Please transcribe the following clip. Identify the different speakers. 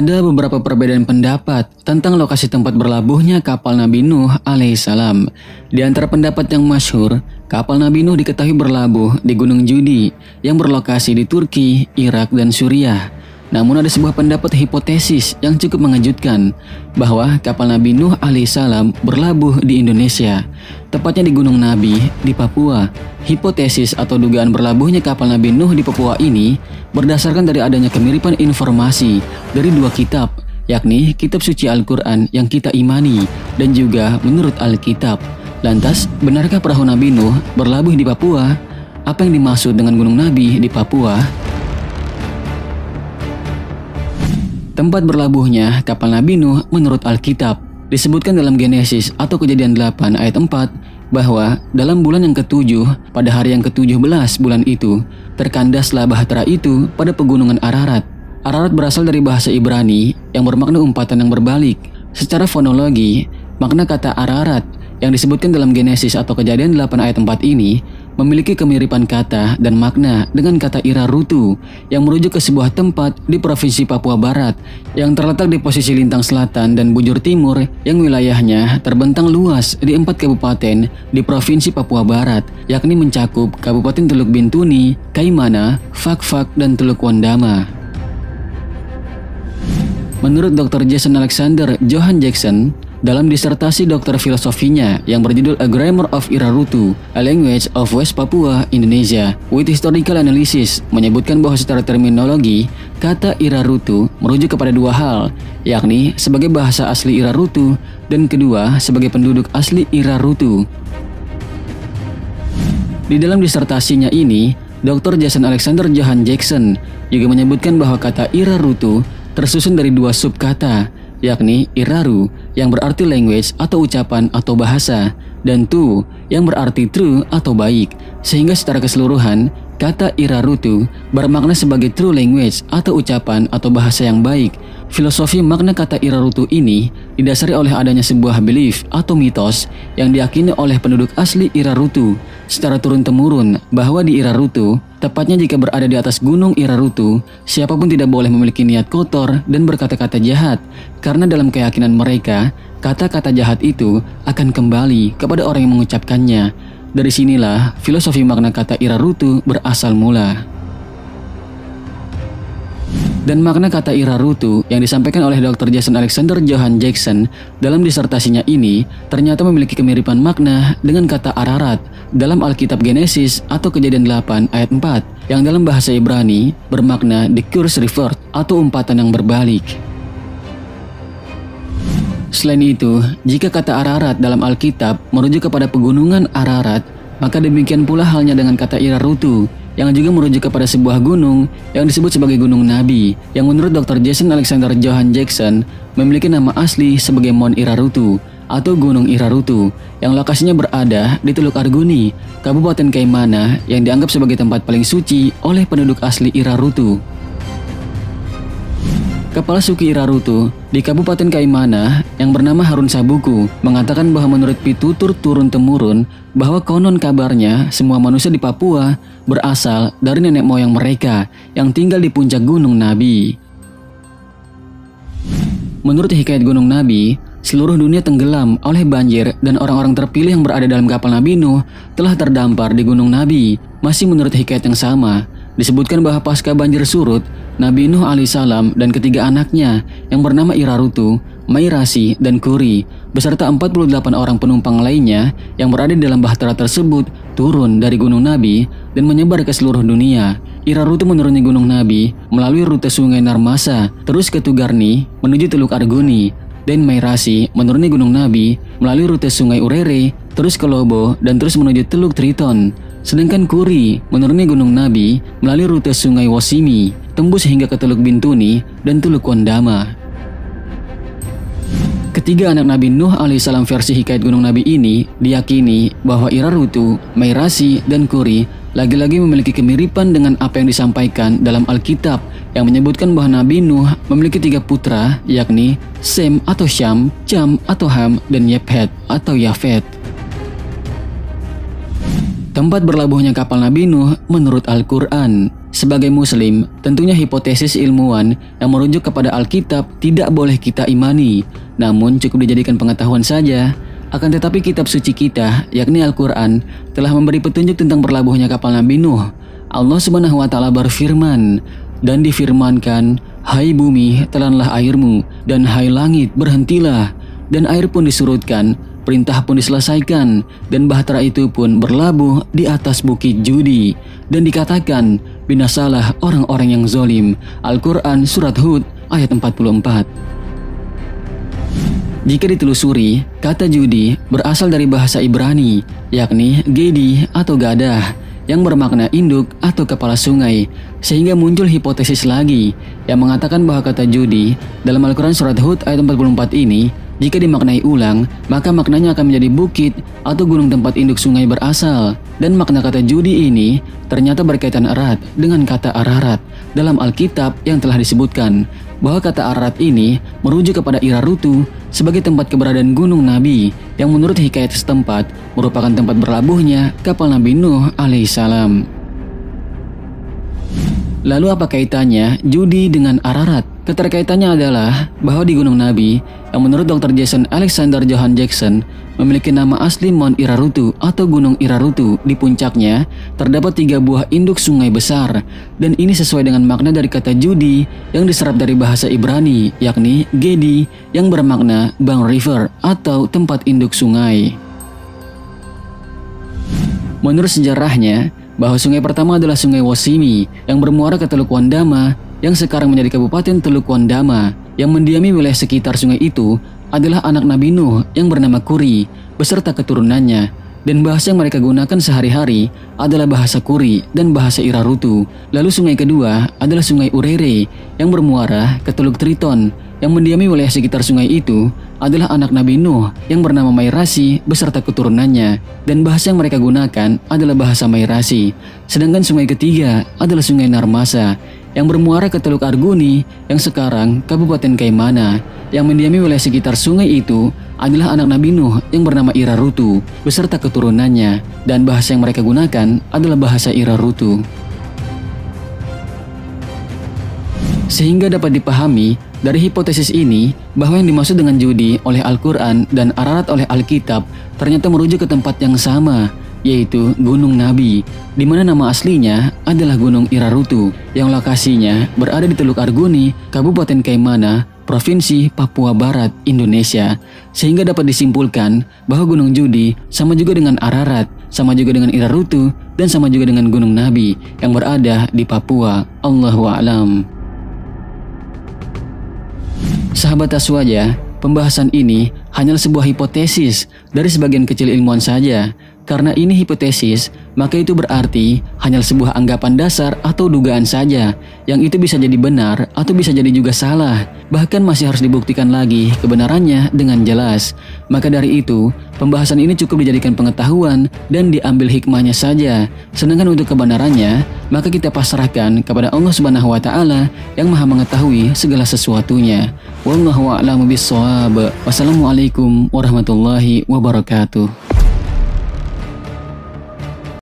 Speaker 1: Ada beberapa perbedaan pendapat tentang lokasi tempat berlabuhnya kapal Nabi Nuh alaihissalam. Di antara pendapat yang masyhur, kapal Nabi Nuh diketahui berlabuh di Gunung Judi yang berlokasi di Turki, Irak, dan Suriah. Namun ada sebuah pendapat hipotesis yang cukup mengejutkan bahwa kapal Nabi Nuh alaihissalam berlabuh di Indonesia, tepatnya di Gunung Nabi di Papua. Hipotesis atau dugaan berlabuhnya kapal Nabi Nuh di Papua ini berdasarkan dari adanya kemiripan informasi dari dua kitab, yakni kitab suci Al-Quran yang kita imani dan juga menurut Alkitab. Lantas, benarkah perahu Nabi Nuh berlabuh di Papua? Apa yang dimaksud dengan Gunung Nabi di Papua? Tempat berlabuhnya kapal Nabi Nuh menurut Alkitab disebutkan dalam Genesis atau Kejadian 8 ayat 4 bahwa dalam bulan yang ketujuh pada hari yang ke-17 bulan itu terkandaslah bahtera itu pada pegunungan Ararat. Ararat berasal dari bahasa Ibrani yang bermakna umpatan yang berbalik. Secara fonologi, makna kata Ararat yang disebutkan dalam Genesis atau Kejadian 8 ayat 4 ini memiliki kemiripan kata dan makna dengan kata Irarutu yang merujuk ke sebuah tempat di Provinsi Papua Barat yang terletak di posisi lintang selatan dan bujur timur yang wilayahnya terbentang luas di empat kabupaten di Provinsi Papua Barat yakni mencakup Kabupaten Teluk Bintuni, Kaimana, Fakfak, dan Teluk Wandama. Menurut Dr. Jason Alexander Johan Jackson, dalam disertasi dokter filosofinya yang berjudul A Grammar of Irarutu, A Language of West Papua, Indonesia, with Historical Analysis, menyebutkan bahwa secara terminologi, kata Irarutu merujuk kepada dua hal, yakni sebagai bahasa asli Irarutu dan kedua sebagai penduduk asli Irarutu. Di dalam disertasinya ini, Dr. Jason Alexander Johan Jackson juga menyebutkan bahwa kata Irarutu tersusun dari dua subkata, yakni iraru yang berarti language atau ucapan atau bahasa dan tu yang berarti true atau baik. Sehingga secara keseluruhan kata irarutu bermakna sebagai true language atau ucapan atau bahasa yang baik. Filosofi makna kata irarutu ini didasari oleh adanya sebuah belief atau mitos yang diyakini oleh penduduk asli Irarutu secara turun-temurun bahwa di Irarutu, tepatnya jika berada di atas gunung Irarutu, siapa pun tidak boleh memiliki niat kotor dan berkata-kata jahat karena dalam keyakinan mereka, kata-kata jahat itu akan kembali kepada orang yang mengucapkannya. Dari sinilah filosofi makna kata Irarutu berasal mula. Dan makna kata irarutu yang disampaikan oleh Dr. Jason Alexander Johan Jackson dalam disertasinya ini ternyata memiliki kemiripan makna dengan kata ararat dalam Alkitab Genesis atau Kejadian 8 ayat 4 yang dalam bahasa Ibrani bermakna the curse revert atau umpatan yang berbalik. Selain itu, jika kata Ararat dalam Alkitab merujuk kepada pegunungan Ararat, maka demikian pula halnya dengan kata Irarutu yang juga merujuk kepada sebuah gunung yang disebut sebagai Gunung Nabi yang menurut Dr. Jason Alexander Johan Jackson memiliki nama asli sebagai Mount Irarutu atau Gunung Irarutu yang lokasinya berada di Teluk Arguni, Kabupaten Kaimana yang dianggap sebagai tempat paling suci oleh penduduk asli Irarutu. Kepala suku Irarutu di Kabupaten Kaimana yang bernama Harun Sabuku mengatakan bahwa menurut pitutur turun-temurun bahwa konon kabarnya semua manusia di Papua berasal dari nenek moyang mereka yang tinggal di puncak Gunung Nabi. Menurut hikayat Gunung Nabi, seluruh dunia tenggelam oleh banjir dan orang-orang terpilih yang berada dalam kapal Nabi Nuh telah terdampar di Gunung Nabi. Masih menurut hikayat yang sama, disebutkan bahwa pasca banjir surut, Nabi Nuh alaihissalam dan ketiga anaknya yang bernama Irarutu, Mairasi, dan Kuri beserta 48 orang penumpang lainnya yang berada di dalam bahtera tersebut turun dari Gunung Nabi dan menyebar ke seluruh dunia. Irarutu menuruni Gunung Nabi melalui rute Sungai Narmasa terus ke Tugarni menuju Teluk Arguni dan Mairasi menuruni Gunung Nabi melalui rute Sungai Urere terus ke Lobo dan terus menuju Teluk Triton. Sedangkan Kuri menuruni Gunung Nabi melalui rute Sungai Wasimi, tembus hingga ke Teluk Bintuni dan Teluk Wandama. Ketiga anak Nabi Nuh alaihissalam versi hikayat Gunung Nabi ini diyakini bahwa Irarutu, Mairasi, dan Kuri lagi-lagi memiliki kemiripan dengan apa yang disampaikan dalam Alkitab yang menyebutkan bahwa Nabi Nuh memiliki tiga putra yakni Sem atau Syam, Jam atau Ham, dan Yephet atau Yafet. Tempat berlabuhnya kapal Nabi Nuh menurut Al-Quran. Sebagai muslim, tentunya hipotesis ilmuwan yang merujuk kepada Alkitab tidak boleh kita imani, namun cukup dijadikan pengetahuan saja. Akan tetapi kitab suci kita, yakni Al-Quran, telah memberi petunjuk tentang berlabuhnya kapal Nabi Nuh. Allah subhanahu wa ta'ala berfirman, dan difirmankan, Hai bumi, telanlah airmu, dan hai langit, berhentilah. Dan air pun disurutkan, perintah pun diselesaikan, dan bahtera itu pun berlabuh di atas bukit Judi. Dan dikatakan, binasalah orang-orang yang zolim. Al-Quran Surat Hud ayat 44 jika ditelusuri, kata judi berasal dari bahasa Ibrani, yakni gedi atau gadah, yang bermakna induk atau kepala sungai, sehingga muncul hipotesis lagi yang mengatakan bahwa kata judi dalam Al-Quran Surat Hud ayat 44 ini jika dimaknai ulang, maka maknanya akan menjadi bukit atau gunung tempat induk sungai berasal. Dan makna kata judi ini ternyata berkaitan erat dengan kata Ararat dalam Alkitab yang telah disebutkan bahwa kata Ararat ini merujuk kepada Irarutu sebagai tempat keberadaan gunung Nabi yang menurut hikayat setempat merupakan tempat berlabuhnya kapal Nabi Nuh alaihissalam. Lalu apa kaitannya judi dengan Ararat? Keterkaitannya adalah bahwa di Gunung Nabi, yang menurut Dr. Jason Alexander Johan Jackson memiliki nama asli Mount Irarutu atau Gunung Irarutu. Di puncaknya terdapat tiga buah induk sungai besar, dan ini sesuai dengan makna dari kata judi yang diserap dari bahasa Ibrani, yakni Gedi yang bermakna Bang River atau tempat induk sungai. Menurut sejarahnya, bahwa sungai pertama adalah Sungai Wasimi yang bermuara ke Teluk Wandama yang sekarang menjadi Kabupaten Teluk Wandama yang mendiami wilayah sekitar sungai itu adalah anak Nabi Nuh yang bernama Kuri beserta keturunannya dan bahasa yang mereka gunakan sehari-hari adalah bahasa Kuri dan bahasa Irarutu. Lalu sungai kedua adalah sungai Urere yang bermuara ke Teluk Triton yang mendiami wilayah sekitar sungai itu adalah anak Nabi Nuh yang bernama Mairasi beserta keturunannya dan bahasa yang mereka gunakan adalah bahasa Mairasi. Sedangkan sungai ketiga adalah sungai Narmasa yang bermuara ke Teluk Arguni yang sekarang Kabupaten Kaimana yang mendiami wilayah sekitar sungai itu adalah anak Nabi Nuh yang bernama Irarutu beserta keturunannya dan bahasa yang mereka gunakan adalah bahasa Irarutu. Sehingga dapat dipahami dari hipotesis ini bahwa yang dimaksud dengan judi oleh Al-Quran dan Ararat oleh Alkitab ternyata merujuk ke tempat yang sama yaitu Gunung Nabi, di mana nama aslinya adalah Gunung Irarutu, yang lokasinya berada di Teluk Arguni, Kabupaten Kaimana, Provinsi Papua Barat, Indonesia. Sehingga dapat disimpulkan bahwa Gunung Judi sama juga dengan Ararat, sama juga dengan Irarutu, dan sama juga dengan Gunung Nabi yang berada di Papua. Allahu a'lam. Sahabat Aswaja, pembahasan ini hanyalah sebuah hipotesis dari sebagian kecil ilmuwan saja karena ini hipotesis, maka itu berarti hanya sebuah anggapan dasar atau dugaan saja, yang itu bisa jadi benar atau bisa jadi juga salah, bahkan masih harus dibuktikan lagi kebenarannya dengan jelas. Maka dari itu, pembahasan ini cukup dijadikan pengetahuan dan diambil hikmahnya saja. Sedangkan untuk kebenarannya, maka kita pasrahkan kepada Allah Subhanahu wa taala yang Maha mengetahui segala sesuatunya. Wallahu a'lamu bissawab. Wassalamualaikum warahmatullahi wabarakatuh.